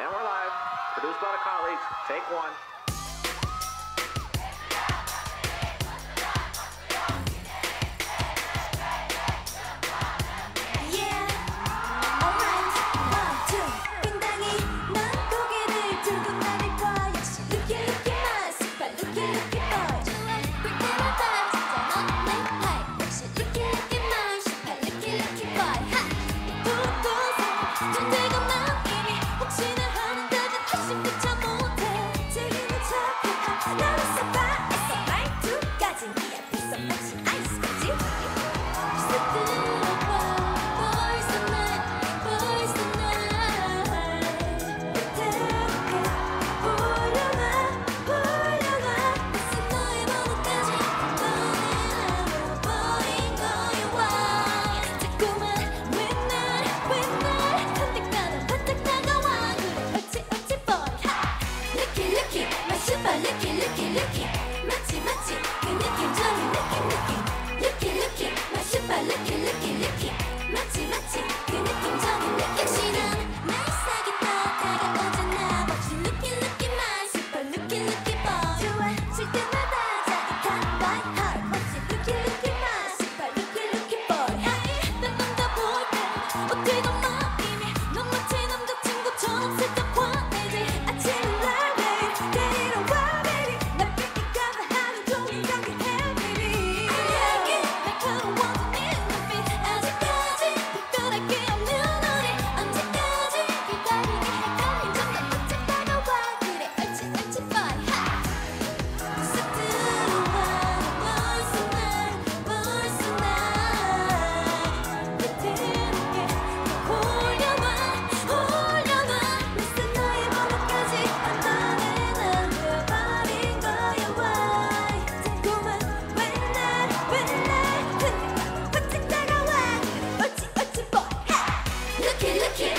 And we're live. Produced by the colleagues. Take one.